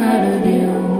out of you